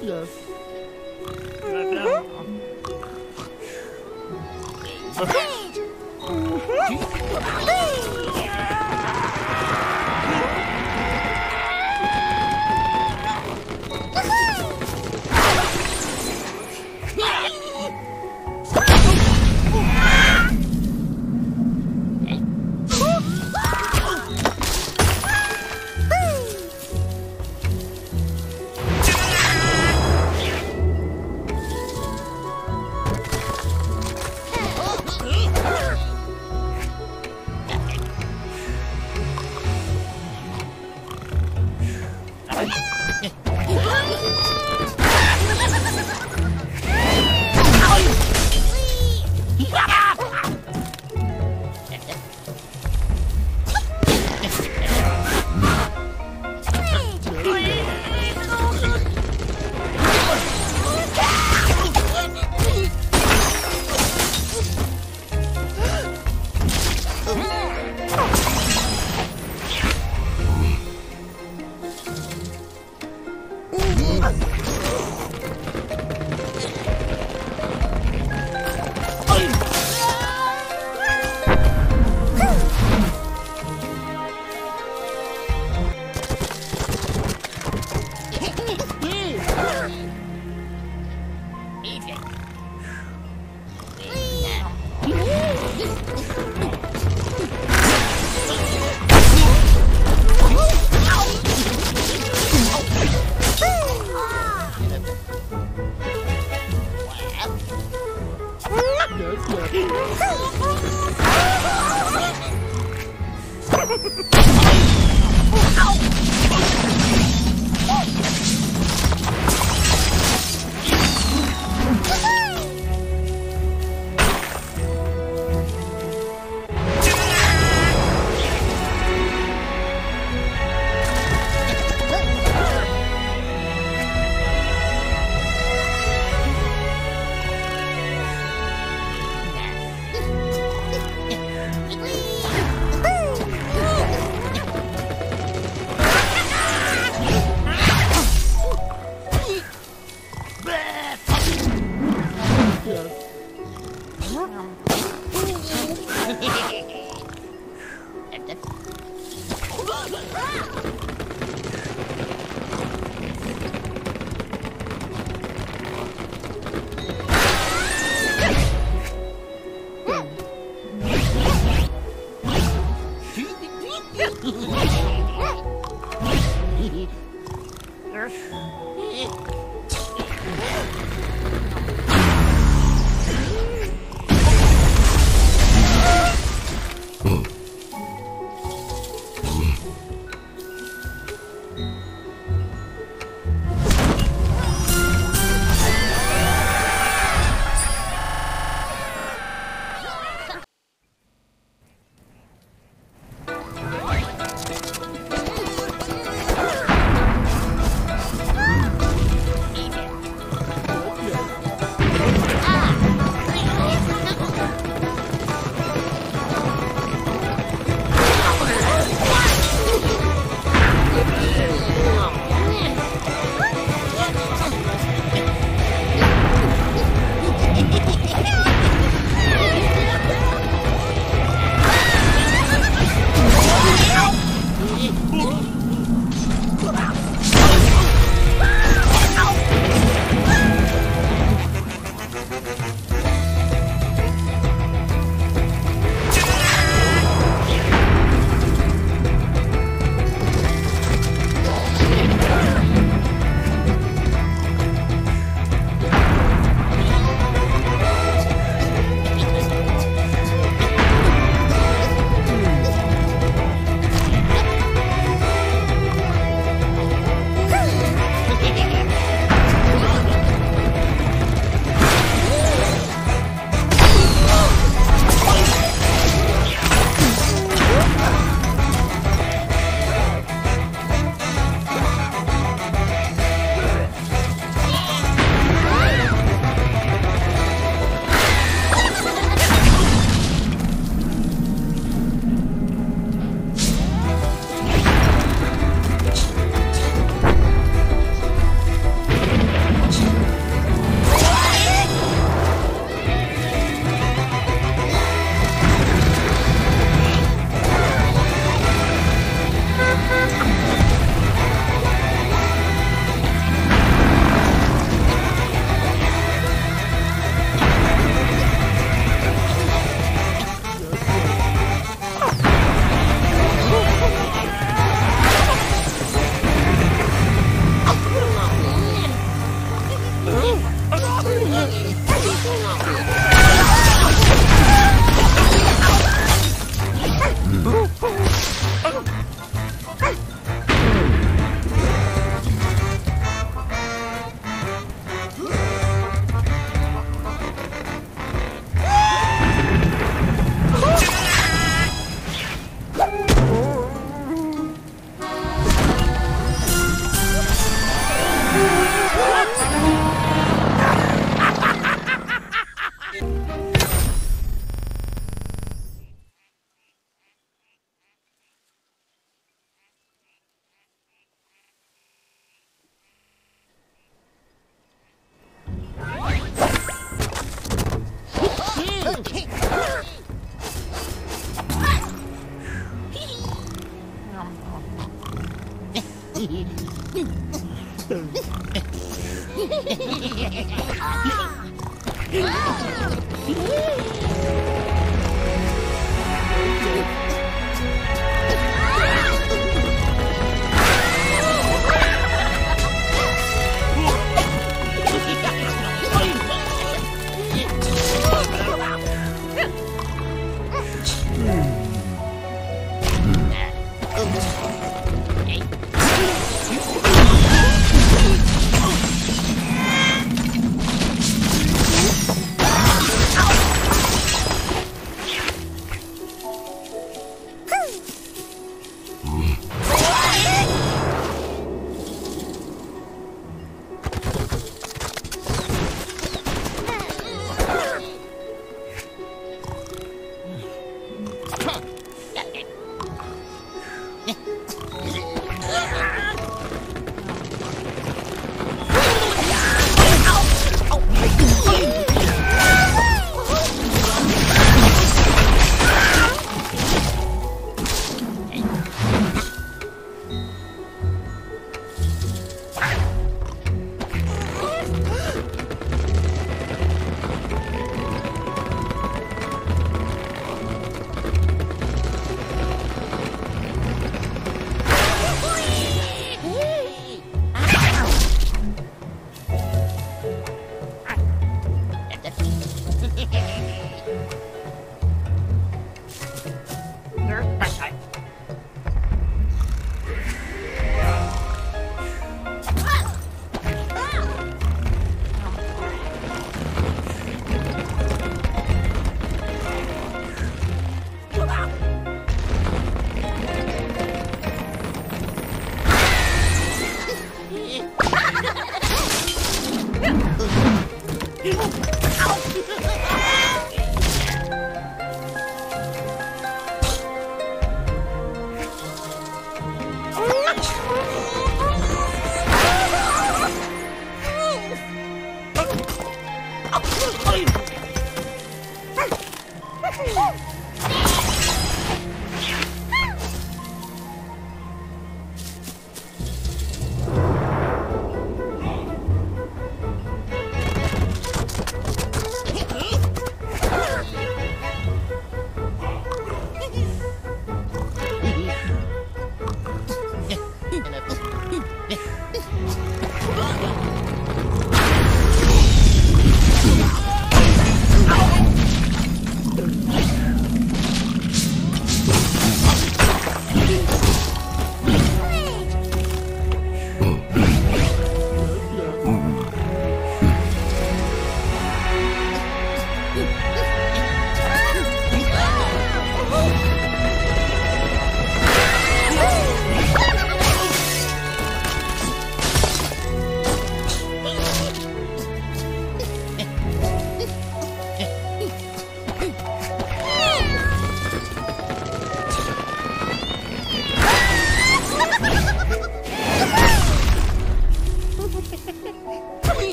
Yes. Mm -hmm. Bye. Oh. Oh!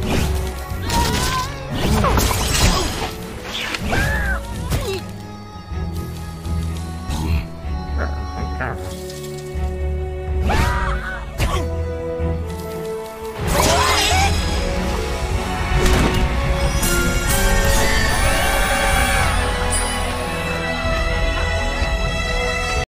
Yeah.